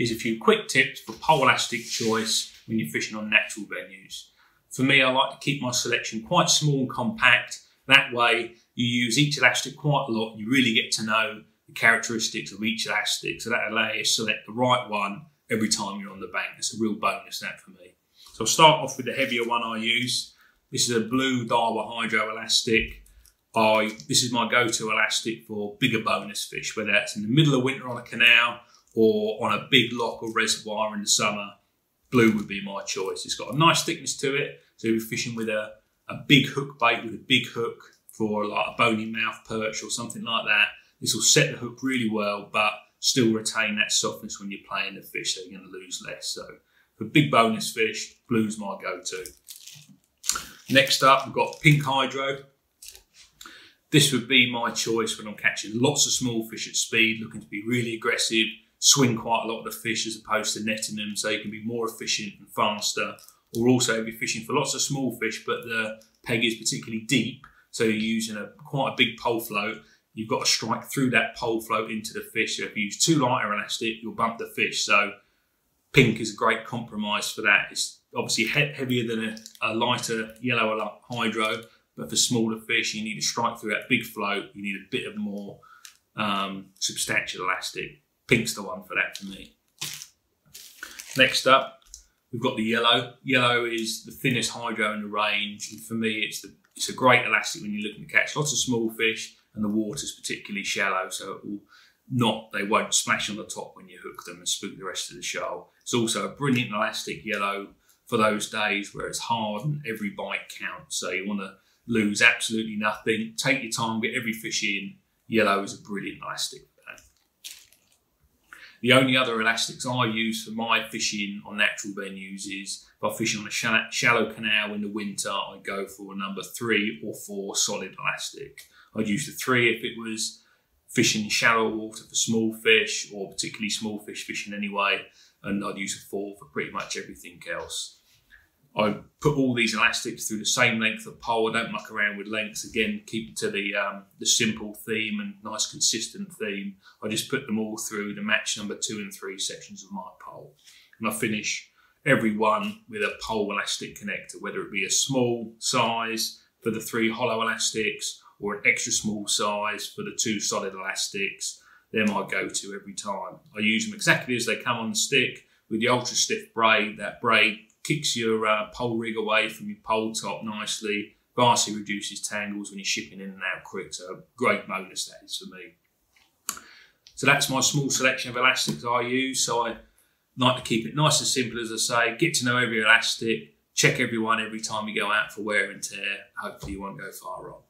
here's a few quick tips for pole elastic choice when you're fishing on natural venues. For me, I like to keep my selection quite small and compact. That way, you use each elastic quite a lot. You really get to know the characteristics of each elastic. So that allows you to select the right one every time you're on the bank. It's a real bonus that for me. So I'll start off with the heavier one I use. This is a blue Daiwa Hydro elastic. I This is my go-to elastic for bigger bonus fish, whether that's in the middle of winter on a canal or on a big loch or reservoir in the summer. Blue would be my choice. It's got a nice thickness to it. So if you're fishing with a, a big hook bait with a big hook for like a bony mouth perch or something like that, this will set the hook really well, but still retain that softness when you're playing the fish, so you're going to lose less. So for big bonus fish, blue's my go-to. Next up, we've got pink hydro. This would be my choice when I'm catching lots of small fish at speed, looking to be really aggressive, swing quite a lot of the fish as opposed to netting them so you can be more efficient and faster. Or also be fishing for lots of small fish, but the peg is particularly deep, so you're using a quite a big pole float. You've got to strike through that pole float into the fish. So if you use too lighter elastic, you'll bump the fish. So pink is a great compromise for that. It's obviously he heavier than a, a, lighter yellow hydro, but for smaller fish, you need to strike through that big float. You need a bit of more um, substantial elastic. Pink's the one for that for me. Next up, we've got the yellow. Yellow is the thinnest hydro in the range, and for me, it's the it's a great elastic when you're looking to catch lots of small fish, and the water's particularly shallow, so it will not they won't splash on the top when you hook them and spook the rest of the shoal. It's also a brilliant elastic yellow for those days where it's hard and every bite counts. So you want to lose absolutely nothing. Take your time, get every fish in. Yellow is a brilliant elastic. The only other elastics I use for my fishing on natural venues is if I'm fishing on a shallow canal in the winter, I go for a number three or four solid elastic. I'd use the three if it was fishing shallow water for small fish or particularly small fish fishing anyway, and I'd use a four for pretty much everything else. I put all these elastics through the same length of pole. I don't muck around with lengths. Again, keep it to the um, the simple theme and nice consistent theme. I just put them all through the match number two and three sections of my pole. And I finish every one with a pole elastic connector, whether it be a small size for the three hollow elastics or an extra small size for the two solid elastics. They're my go-to every time. I use them exactly as they come on the stick with the ultra stiff braid. That braid kicks your uh, pole rig away from your pole top nicely. Vastly reduces tangles when you're shipping in and out quick. So great bonus that is for me. So that's my small selection of elastics I use. So I like to keep it nice and simple, as I say. Get to know every elastic. Check every one every time you go out for wear and tear. Hopefully you won't go far wrong.